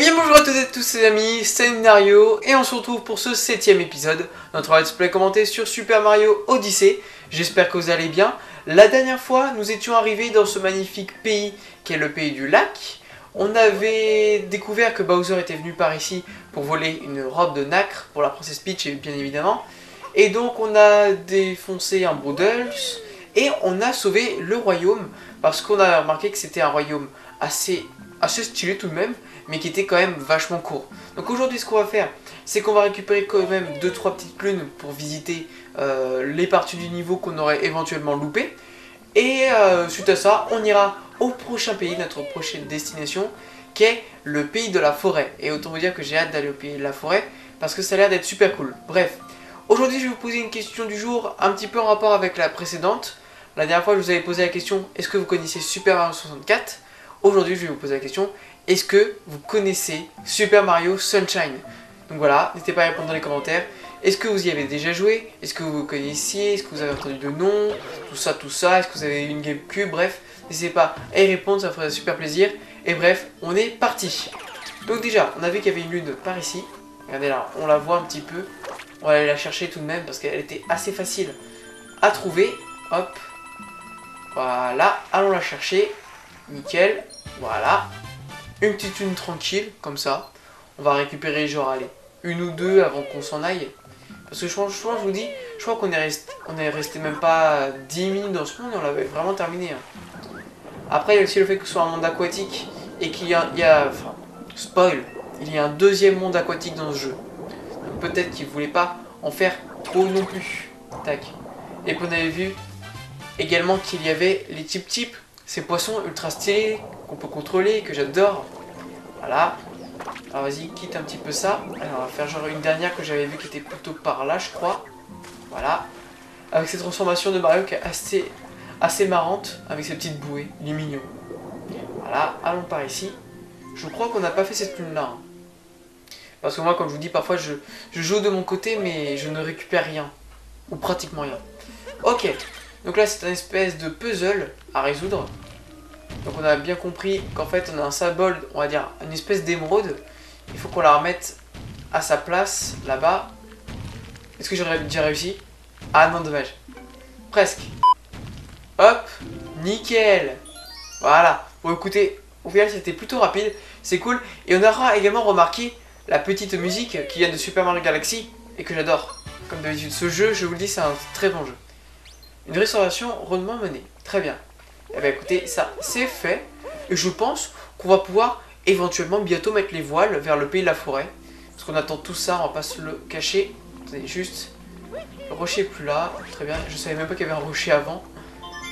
bien bonjour à toutes et tous les amis, c'est Nario et on se retrouve pour ce septième épisode, notre let's play commenté sur Super Mario Odyssey. J'espère que vous allez bien. La dernière fois, nous étions arrivés dans ce magnifique pays qui est le pays du lac. On avait découvert que Bowser était venu par ici pour voler une robe de nacre pour la princesse Peach bien évidemment. Et donc on a défoncé un Broodles et on a sauvé le royaume parce qu'on a remarqué que c'était un royaume assez, assez stylé tout de même mais qui était quand même vachement court. Donc aujourd'hui ce qu'on va faire, c'est qu'on va récupérer quand même 2-3 petites lunes pour visiter euh, les parties du niveau qu'on aurait éventuellement loupé. Et euh, suite à ça, on ira au prochain pays, notre prochaine destination, qui est le pays de la forêt. Et autant vous dire que j'ai hâte d'aller au pays de la forêt, parce que ça a l'air d'être super cool. Bref, aujourd'hui je vais vous poser une question du jour, un petit peu en rapport avec la précédente. La dernière fois je vous avais posé la question, est-ce que vous connaissez Super Mario 64 Aujourd'hui je vais vous poser la question, est-ce que vous connaissez Super Mario Sunshine? Donc voilà, n'hésitez pas à répondre dans les commentaires. Est-ce que vous y avez déjà joué? Est-ce que vous connaissiez? Est-ce que vous avez entendu de nom? Tout ça, tout ça. Est-ce que vous avez une GameCube? Bref, n'hésitez pas à y répondre, ça ferait super plaisir. Et bref, on est parti. Donc déjà, on a vu qu'il y avait une lune par ici. Regardez là, on la voit un petit peu. On va aller la chercher tout de même parce qu'elle était assez facile à trouver. Hop. Voilà, allons la chercher. Nickel. Voilà une petite une tranquille, comme ça. On va récupérer genre, allez, une ou deux avant qu'on s'en aille. Parce que franchement, je vous dis, je crois qu'on est, resté, on est resté même pas 10 minutes dans ce monde et on l'avait vraiment terminé. Hein. Après, il y a aussi le fait que ce soit un monde aquatique et qu'il y a, enfin, spoil, il y a un deuxième monde aquatique dans ce jeu. Donc peut-être qu'ils voulaient pas en faire trop non plus. Tac. Et puis on avait vu également qu'il y avait les types types ces poissons ultra stylés qu'on peut contrôler, que j'adore. Voilà. Alors vas-y, quitte un petit peu ça. Alors on va faire genre une dernière que j'avais vue qui était plutôt par là, je crois. Voilà. Avec cette transformation de Mario qui est assez, assez marrante, avec ses petites bouées. Il mignon. Voilà, allons par ici. Je crois qu'on n'a pas fait cette lune-là. Hein. Parce que moi, comme je vous dis, parfois je, je joue de mon côté, mais je ne récupère rien. Ou pratiquement rien. Ok, donc là, c'est une espèce de puzzle à résoudre. Donc on a bien compris qu'en fait, on a un symbole, on va dire, une espèce d'émeraude. Il faut qu'on la remette à sa place, là-bas. Est-ce que j'aurais déjà réussi? Ah non, dommage. Presque. Hop, nickel. Voilà. Bon, écoutez, au final, c'était plutôt rapide. C'est cool. Et on aura également remarqué la petite musique qui vient de Super Mario Galaxy et que j'adore. Comme d'habitude, ce jeu, je vous le dis, c'est un très bon jeu. Une restauration rondement menée. Très bien. Eh bien écoutez, ça c'est fait. Et je pense qu'on va pouvoir éventuellement bientôt mettre les voiles vers le pays de la forêt. Parce qu'on attend tout ça, on va pas se le cacher. Attendez, juste. Le rocher plus là. Très bien. Je savais même pas qu'il y avait un rocher avant.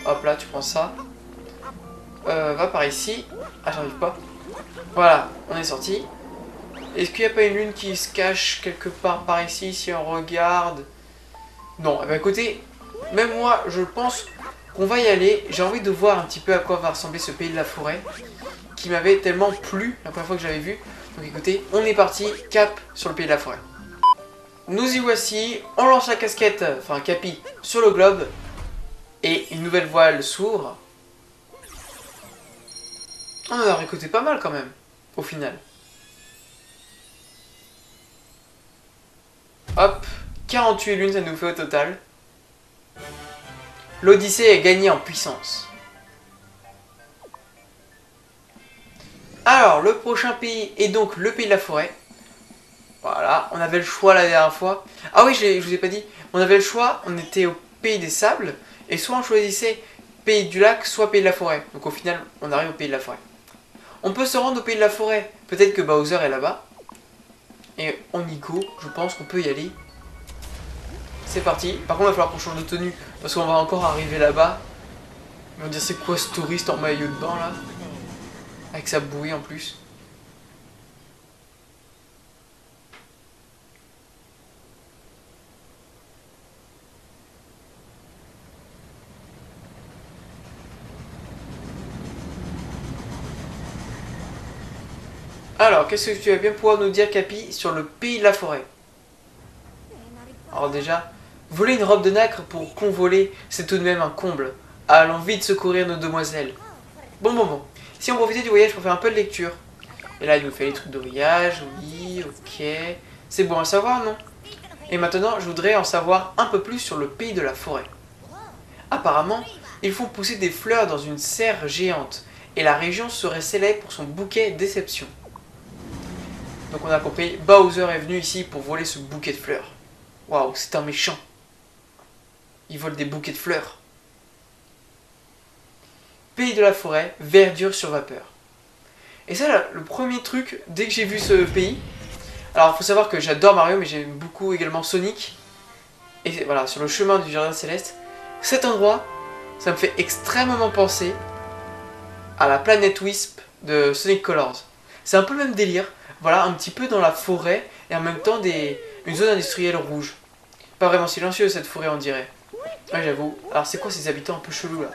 Hop là, tu prends ça. Euh, va par ici. Ah, j'arrive pas. Voilà, on est sorti. Est-ce qu'il n'y a pas une lune qui se cache quelque part par ici si on regarde? Non, eh bien écoutez, même moi, je pense qu'on va y aller. J'ai envie de voir un petit peu à quoi va ressembler ce pays de la forêt, qui m'avait tellement plu la première fois que j'avais vu. Donc écoutez, on est parti, cap sur le pays de la forêt. Nous y voici, on lance la casquette, enfin capi, sur le globe, et une nouvelle voile s'ouvre. On a récolté pas mal quand même, au final. Hop, 48 lunes ça nous fait au total l'Odyssée est gagnée en puissance. Alors, le prochain pays est donc le pays de la forêt. Voilà, on avait le choix la dernière fois. Ah oui, je, vous ai pas dit. On avait le choix, on était au pays des sables. Et soit on choisissait pays du lac, soit pays de la forêt. Donc au final, on arrive au pays de la forêt. On peut se rendre au pays de la forêt. Peut-être que Bowser est là-bas. Et on y go, je pense qu'on peut y aller. C'est parti. Par contre, il va falloir qu'on change de tenue. Parce qu'on va encore arriver là-bas. Ils vont dire c'est quoi ce touriste en maillot de bain là? Avec sa bouée en plus. Alors, qu'est-ce que tu vas bien pouvoir nous dire, Capi, sur le pays de la forêt? Alors déjà, Voler une robe de nacre pour convoler, c'est tout de même un comble. Allons vite secourir nos demoiselles. Bon, bon, bon. Si on profitait du voyage pour faire un peu de lecture. Et là, il nous fait les trucs de voyage, oui, ok. C'est bon à savoir, non? Et maintenant, je voudrais en savoir un peu plus sur le pays de la forêt. Apparemment, ils font pousser des fleurs dans une serre géante, et la région serait célèbre pour son bouquet déception. Donc on a compris, Bowser est venu ici pour voler ce bouquet de fleurs. Waouh, c'est un méchant. Il vole des bouquets de fleurs. Pays de la forêt, verdure sur vapeur. Et ça, le premier truc, dès que j'ai vu ce pays, alors il faut savoir que j'adore Mario, mais j'aime beaucoup également Sonic. Et voilà, sur le chemin du Jardin Céleste, cet endroit, ça me fait extrêmement penser à la planète Wisp de Sonic Colors. C'est un peu le même délire, voilà, un petit peu dans la forêt et en même temps des, une zone industrielle rouge. Pas vraiment silencieux cette forêt on dirait. Ouais j'avoue. Alors c'est quoi ces habitants un peu chelous là?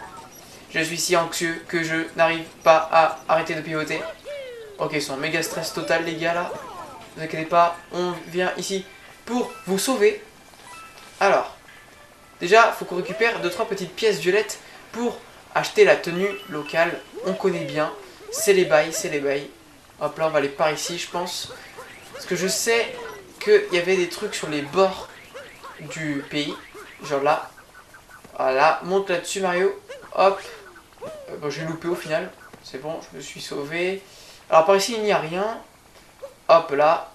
Je suis si anxieux que je n'arrive pas à arrêter de pivoter. Ok ils sont en méga stress total les gars là. Ne vous inquiétez pas, on vient ici pour vous sauver. Alors, déjà faut qu'on récupère 2-3 petites pièces violettes pour acheter la tenue locale. On connaît bien. C'est les bails, c'est les bails. Hop là on va aller par ici je pense. Parce que je sais qu'il y avait des trucs sur les bords du pays. Genre là. Voilà, monte là-dessus Mario. Hop. Euh, bon, j'ai loupé au final. C'est bon, je me suis sauvé. Alors par ici, il n'y a rien. Hop là.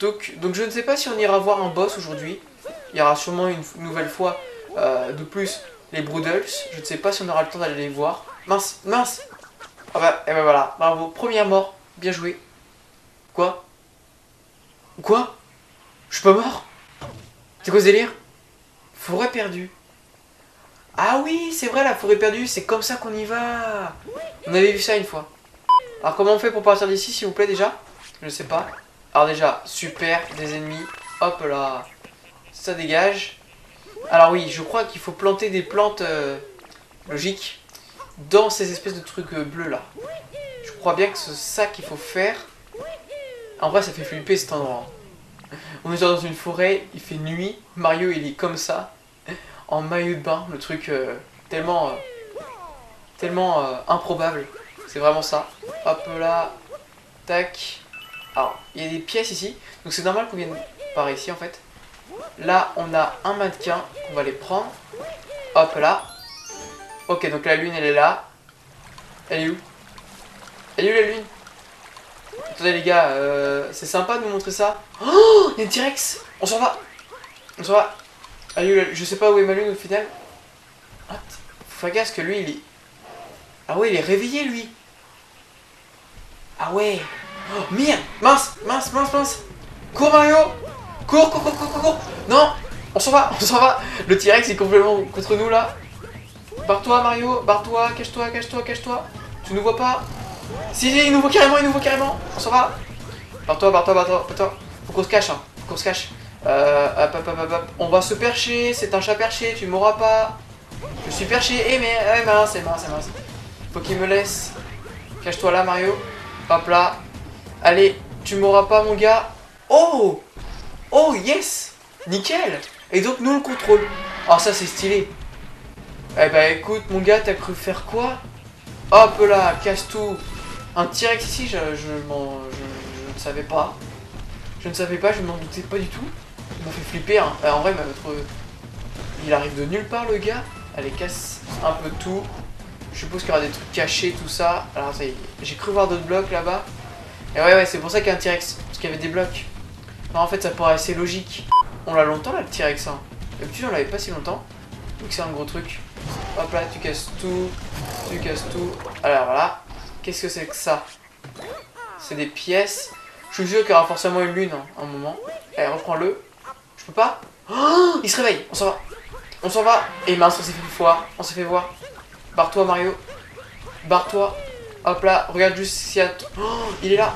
Donc, je ne sais pas si on ira voir un boss aujourd'hui. Il y aura sûrement une nouvelle fois euh, de plus les Broodles. Je ne sais pas si on aura le temps d'aller les voir. Mince, mince Ah bah, et bah voilà, bravo. Première mort, bien joué. Quoi? Quoi? Je suis pas mort? C'est quoi ce délire? Forêt perdue. Ah oui, c'est vrai, la forêt perdue, c'est comme ça qu'on y va. On avait vu ça une fois. Alors comment on fait pour partir d'ici, s'il vous plaît, déjà? Je sais pas. Alors déjà, super, des ennemis. Hop là. Ça dégage. Alors oui, je crois qu'il faut planter des plantes euh, logiques dans ces espèces de trucs euh, bleus là. Je crois bien que c'est ça qu'il faut faire. En vrai, ça fait flipper cet endroit. On est dans une forêt, il fait nuit, Mario il est comme ça, en maillot de bain, le truc euh, tellement, euh, tellement euh, improbable. C'est vraiment ça. Hop là, tac. Alors, il y a des pièces ici, donc c'est normal qu'on vienne par ici en fait. Là, on a un mannequin, on va les prendre. Hop là. Ok, donc la lune elle est là. Elle est où? Elle est où la lune? Attendez les gars, c'est sympa de nous montrer ça. Oh, il y a une T-Rex On s'en va On s'en va. Allez, je sais pas où est ma lune au final. What? Faut faire gaffe que lui, il est... Ah ouais, il est réveillé lui. Ah ouais. Oh, merde Mince Mince, mince, mince Cours Mario Cours, cours, cours, cours, cours, cours Non On s'en va, on s'en va Le T-Rex est complètement contre nous là. Barre-toi Mario, barre-toi, cache-toi, cache-toi, cache-toi. Tu nous vois pas si, si, il nous voit carrément, il nous voit carrément. On s'en va. Barre-toi, barre-toi, barre-toi, barre-toi. Faut qu'on se cache, hein. Faut qu'on se cache. Euh, hop, hop, hop, hop, On va se percher. C'est un chat perché, tu m'auras pas. Je suis perché. Eh, mais, eh, mince, c'est mince, c'est mince. Faut qu'il me laisse. Cache-toi là, Mario. Hop là. Allez, tu m'auras pas, mon gars. Oh Oh, yes Nickel Et donc, nous, le contrôle. Oh, ça, c'est stylé. Eh bah, écoute, mon gars, t'as cru faire quoi? Hop là, casse tout. Un T-Rex ici, je, je, je, ne savais pas. Je ne savais pas, je m'en doutais pas du tout. Il m'a fait flipper. Hein. Euh, en vrai, il arrive de nulle part, le gars. Allez, casse un peu tout. Je suppose qu'il y aura des trucs cachés, tout ça. Alors, ça y est, j'ai cru voir d'autres blocs là-bas. Et ouais, ouais, c'est pour ça qu'il y a un T-Rex. Parce qu'il y avait des blocs. Non, en fait, ça paraît assez logique. On l'a longtemps, là, le T-Rex. Hein. D'habitude, on l'avait pas si longtemps. Donc, c'est un gros truc. Hop là, tu casses tout. Tu casses tout. Alors là, qu'est-ce que c'est que ça? C'est des pièces. Je suis sûr qu'il y aura forcément une lune hein, un moment. Allez, reprends-le. Pas oh Il se réveille. On s'en va. On s'en va. Et mince, on s'est fait voir. On s'est fait voir. Barre-toi, Mario. Barre-toi. Hop là, regarde juste s'il y a... Oh, il est là.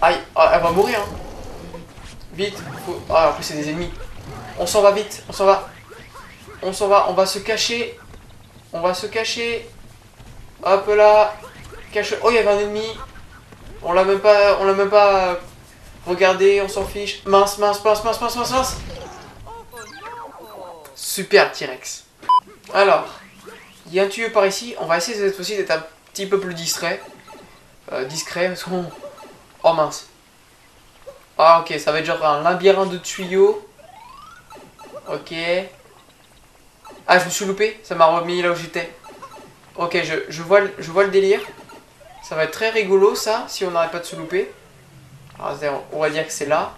Aïe, ah, elle va mourir. Hein. Vite. Ah, c'est des ennemis. On s'en va vite. On s'en va. On s'en va. On va se cacher. On va se cacher. Hop là. Cache. Oh, il y avait un ennemi. On l'a même pas. On l'a même pas regardé. On s'en fiche. Mince, mince, mince, mince, mince, mince, mince. Super T-Rex. Alors, il y a un tuyau par ici. On va essayer cette fois-ci d'être un petit peu plus distrait. euh, discret parce qu'on... Oh mince. Ah ok, ça va être genre un labyrinthe de tuyaux. Ok. Ah, je me suis loupé, ça m'a remis là où j'étais. Ok, je, je, vois, je vois le délire. Ça va être très rigolo ça, si on n'arrête pas de se louper. Alors, on va dire que c'est là.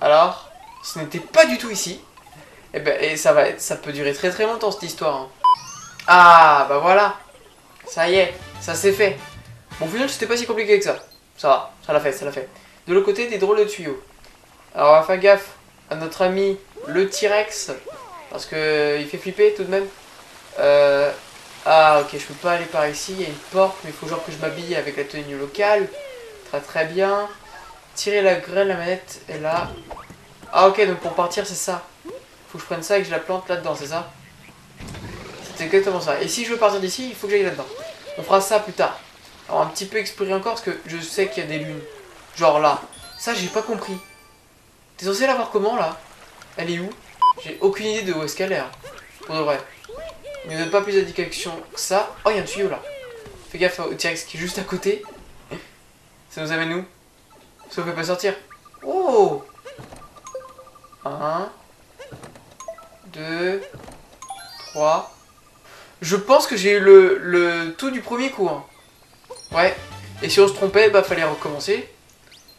Alors, ce n'était pas du tout ici. Et, eh ben, et ça, va ça peut durer très très longtemps cette histoire. Hein. Ah, bah voilà. Ça y est, ça s'est fait. Bon, au final, c'était pas si compliqué que ça. Ça va, ça l'a fait, ça l'a fait. De l'autre côté, des drôles de tuyaux. Alors, on va faire gaffe à notre ami le T-Rex. Parce que il fait flipper tout de même. Euh, ah, ok, je peux pas aller par ici. Il y a une porte, mais il faut genre que je m'habille avec la tenue locale. Très très bien. Tirer la graine, la manette est là. Ah, ok, donc pour partir, c'est ça. Faut que je prenne ça et que je la plante là-dedans, c'est ça C'est exactement ça. Et si je veux partir d'ici, il faut que j'aille là-dedans. On fera ça plus tard. Alors, un petit peu explorer encore, parce que je sais qu'il y a des lunes. Genre là. Ça, j'ai pas compris. T'es censé la voir comment, là? Elle est où? J'ai aucune idée de où est-ce qu'elle est, hein. Pour de vrai. Il ne donne pas plus d'indications que ça. Oh, il y a un tuyau, là. Fais gaffe au T-Rex qui est juste à côté. Ça nous amène où? Ça ne fait pas sortir. Oh 1, 2, 3. Je pense que j'ai eu le, le, tout du premier coup. Hein. Ouais. Et si on se trompait, bah fallait recommencer.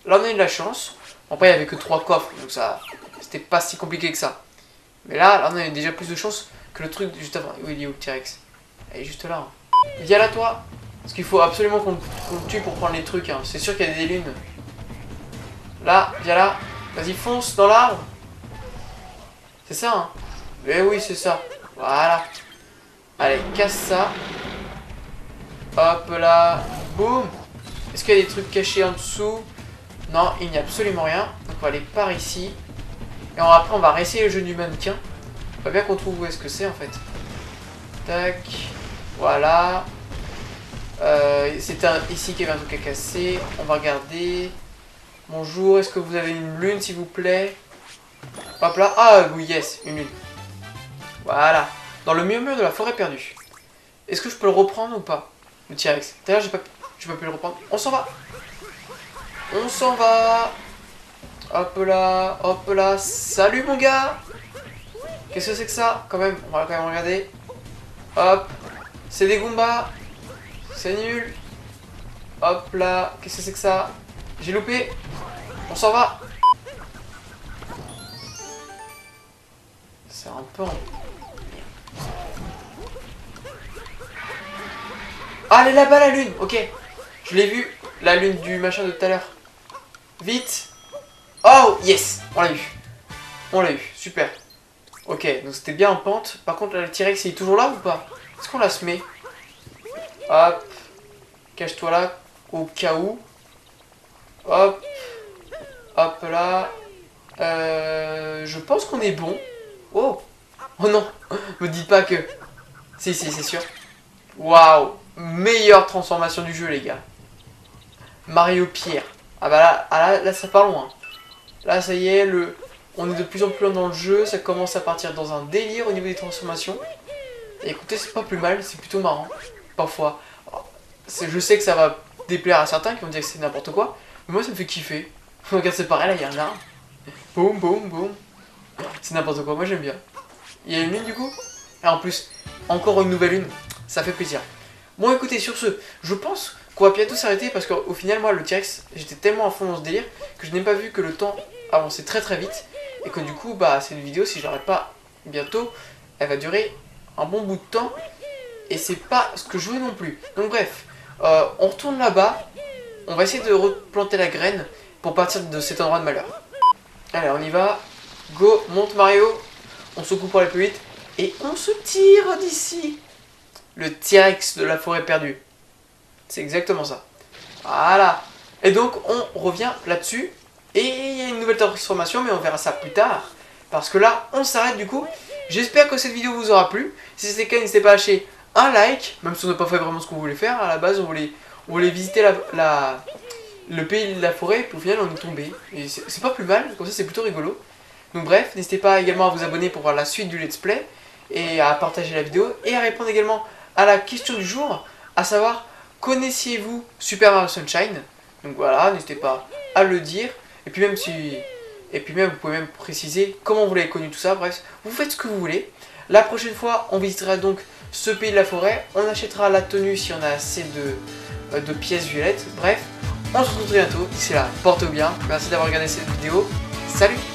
Là on a eu de la chance. Après il n'y avait que 3 coffres, donc ça c'était pas si compliqué que ça. Mais là, là on a eu déjà plus de chance que le truc juste avant. Où il est où le T-Rex? Il est juste là. Hein. Viens là toi Parce qu'il faut absolument qu'on le tue pour prendre les trucs. Hein. C'est sûr qu'il y a des lunes. Là, viens là. Vas-y fonce dans l'arbre. C'est ça hein Eh oui c'est ça. Voilà. Allez, casse ça. Hop là. Boum. Est-ce qu'il y a des trucs cachés en dessous? Non, il n'y a absolument rien. Donc on va aller par ici. Et après on va réessayer le jeu du mannequin. Il va bien qu'on trouve où est-ce que c'est en fait. Tac. Voilà. Euh, c'est ici qu'il y avait un truc à casser. On va regarder. Bonjour, est-ce que vous avez une lune s'il vous plaît? Hop là. Ah oui, yes, une lune. Voilà. Dans le murmure de la forêt perdue. Est-ce que je peux le reprendre ou pas Le T-Rex? D'ailleurs, j'ai pas, pas pu le reprendre. On s'en va. On s'en va. Hop là, hop là. Salut mon gars. Qu'est-ce que c'est que ça? Quand même, on va quand même regarder. Hop. C'est des Goombas. C'est nul. Hop là. Qu'est-ce que c'est que ça? J'ai loupé. On s'en va. C'est un peu Ah, elle est là-bas la lune Ok. Je l'ai vu, la lune du machin de tout à l'heure. Vite Oh, yes On l'a eu. On l'a eu, super. Ok, donc c'était bien en pente. Par contre, la T-Rex, il est toujours là ou pas? Est-ce qu'on la se met? Hop. Cache-toi là, au cas où. Hop. Hop là. Euh, je pense qu'on est bon. Oh Oh non Me dis pas que... Si, si, c'est sûr. Waouh meilleure transformation du jeu, les gars. Mario Pierre. Ah bah là, ah là, ça part loin. Là, ça y est, le, on est de plus en plus loin dans le jeu. Ça commence à partir dans un délire au niveau des transformations. Écoutez, c'est pas plus mal, c'est plutôt marrant. Parfois. Je sais que ça va déplaire à certains qui vont dire que c'est n'importe quoi. Mais moi, ça me fait kiffer. Regarde, c'est pareil, là, il y a un. Boum, boum, boum. C'est n'importe quoi, moi j'aime bien. Il y a une lune du coup? Et en plus, encore une nouvelle lune. Ça fait plaisir. Bon écoutez, sur ce, je pense qu'on va bientôt s'arrêter parce qu'au final, moi, le T-Rex, j'étais tellement à fond dans ce délire que je n'ai pas vu que le temps avançait très très vite et que du coup, bah, c'est une vidéo, si je l'arrête pas bientôt, elle va durer un bon bout de temps et c'est pas ce que je veux non plus. Donc bref, euh, on retourne là-bas, on va essayer de replanter la graine pour partir de cet endroit de malheur. Allez, on y va. Go, monte Mario. On se coupe pour aller plus vite. Et on se tire d'ici le T-Rex de la forêt perdue. C'est exactement ça. Voilà. Et donc, on revient là-dessus. Et il y a une nouvelle transformation, mais on verra ça plus tard. Parce que là, on s'arrête du coup. J'espère que cette vidéo vous aura plu. Si c'est le cas, n'hésitez pas à lâcher un like. Même si on n'a pas fait vraiment ce qu'on voulait faire. À la base, on voulait, on voulait visiter la, le pays de la forêt. Puis au final, on est tombé. Et c'est pas plus mal. Comme ça, c'est plutôt rigolo. Donc bref, n'hésitez pas également à vous abonner pour voir la suite du let's play. Et à partager la vidéo. Et à répondre également à la question du jour, à savoir connaissiez-vous Super Mario Sunshine? Donc voilà, n'hésitez pas à le dire. Et puis même si... Et puis même, vous pouvez même préciser comment vous l'avez connu, tout ça. Bref, vous faites ce que vous voulez. La prochaine fois, on visitera donc ce pays de la forêt. On achètera la tenue si on a assez de, euh, pièces violettes. Bref, on se retrouve très bientôt. D'ici là, portez-vous bien. Merci d'avoir regardé cette vidéo. Salut